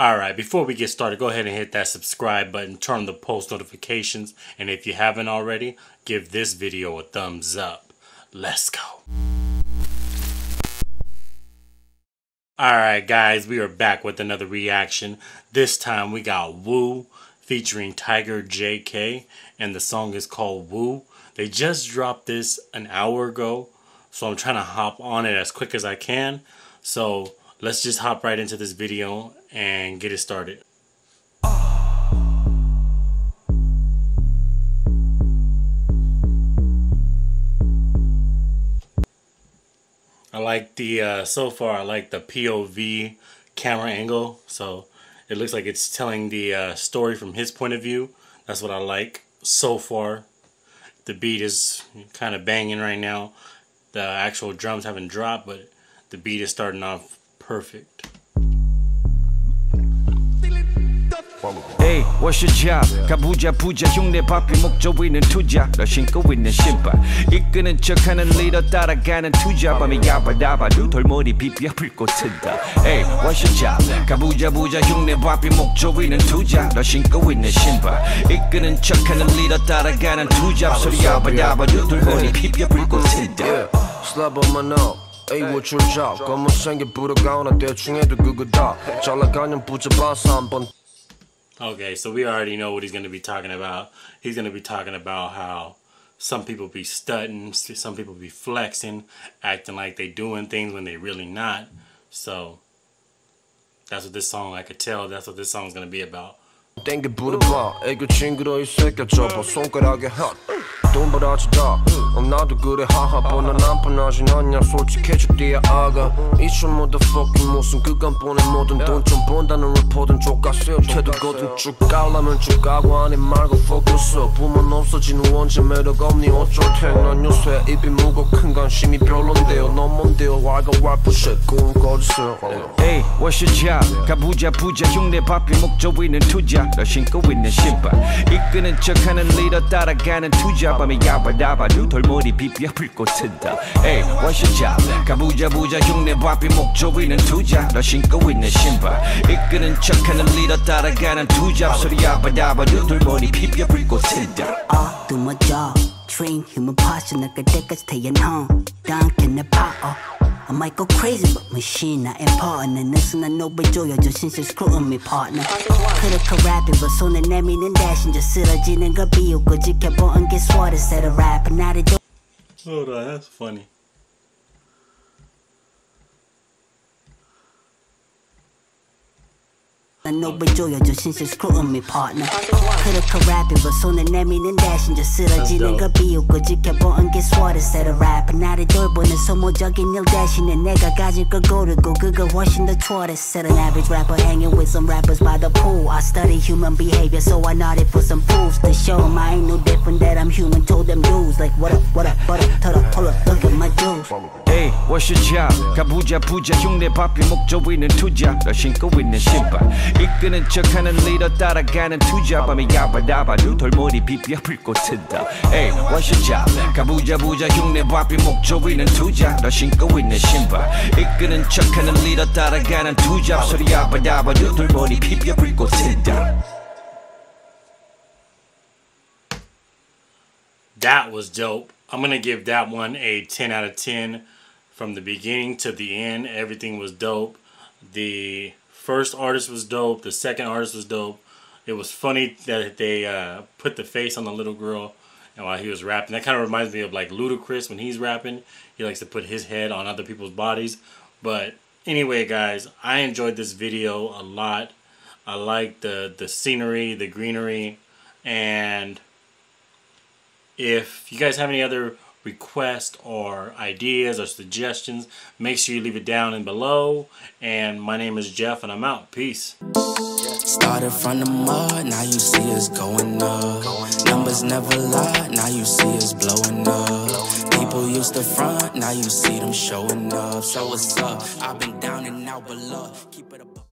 Alright, before we get started, go ahead and hit that subscribe button, turn on the post notifications, and if you haven't already, give this video a thumbs up. Let's go. Alright guys, we are back with another reaction. This time we got Woo featuring Tiger JK, and the song is called Woo. They just dropped this an hour ago, so I'm trying to hop on it as quick as I can. So let's just hop right into this video and get it started. I like the, uh, so far I like the POV camera angle. So it looks like it's telling the uh, story from his point of view. That's what I like so far. The beat is kind of banging right now. The actual drums haven't dropped, but the beat is starting off perfect. Hey, what's your job? 가부자 부자 흉내 바삐 목조 있는 투자. 너 신고 있는 신발. 이끄는 척하는 리더 따라가는 투자. 밤에 야바다바 두 돌머리 비비어 불꽃 튼다 Hey, what's your job? 가부자 부자 흉내 바삐 목조 있는 투자. 너 신고 있는 신발. 이끄는 척하는 리더 따라가는 투자. 소리 야바다바 두 돌머리 비비어 불꽃 튼다 Slap on my nose 에이 what your job 검은색의 부러가오나 대충 해도 그거다 잘 나가면 붙여봐서 한번 Okay, so we already know what he's going to be talking about. He's going to be talking about how some people be stunting, some people be flexing, acting like they doing things when they really not. So that's what this song, I could tell, that's what this song's going to be about. 땡겨 부려봐 애교 친구로 이 새끼 접어 손가락에 핫 돈벌어지다 나도 그래 하하. 난 편하진 않냐 솔직해져 띠야 아가. 이촌 motherfucking 무슨 그간 보내 모든 돈 좀 번다는 리포든 족가세요. 태도거든 쭉 가려면 쭉 가고 아니 말고 focus up 없어진 후 언제 매력 없니? 어쩔 텐난 요새 입이 무거 큰 관심이 별론데요. 넌 뭔데요. 왈가 왈푸shit? 꿈 꺼주세요. Hey, what's your job? 가부자 부자 흉내 바삐 목조 있는 투자. 너 신고 있는 신발. 이끄는 척하는 리더 따라가는 투자. 밤에 야바다바 두 돌머리 비비어 불꽃 튼다. Hey, what's your job? 가부자 부자 흉내 바삐 목조 있는 투자. 너 신고 있는 신발. 이끄는 척하는 리더 따라가는 투자. 소리 야바다바 두 돌머리 비비어 불꽃 튼다 all through my jaw. Train human posture, nigga, is staying home. Dunk in the pot, oh. I might go crazy, but machine not important. And listen, I know, but joy, just since you're screwing me, partner. Could rap it, but soon and me and dashing just sit a gin and go be you. Good, you kept on get swat instead of rap. And now they do. On, that's funny. I know, but joy, just since you're screwing me, partner. Coulda could rap it, but soon and me and dashing just sit a That's gin and go dope. be you. Good, you kept on get swat instead of rap. And now they do it, but it's so more jugging, you'll dashing. And nigga, guys, you could go to go, good, good, washing the toilet. Said an average rapper hanging with some rappers by the pool. I study human behavior, so I nodded for some proofs to show 'em I ain't no different, that I'm human. Told them dudes, like, what up, what up, what up, told up, hold up, look at my dudes. Hey, what's your job? 가부자 부자 흉내 바삐 목조 있는 투자 너 신고 있는 신발 이끄는 척하는 리더 따라가는 투자 밤에 야바다바 두 돌머리 비비어 불꽃 튼다 Hey, what's your job? 가부자 부자 흉내 바삐 목조 있는 투자 너 신고 있는 신발 이끄는 척하는 리더 따라가는 투자 소리 야바다바 두 돌머리 비비어 불꽃 튼다 That was dope. I'm going to give that one a 10 out of 10 from the beginning to the end. Everything was dope. The first artist was dope. The second artist was dope. It was funny that they uh, put the face on the little girl and while he was rapping. That kind of reminds me of like Ludacris when he's rapping. He likes to put his head on other people's bodies. But anyway, guys, I enjoyed this video a lot. I like the the scenery, the greenery, and if you guys have any other requests or ideas or suggestions, make sure you leave it down in below. And my name is Jeff, and I'm out. Peace. Started from the mud, now you see us going up. Numbers never lie, now you see us blowing up. People used to front, now you see them showing up. So what's up? I've been down and out below. Keep it up.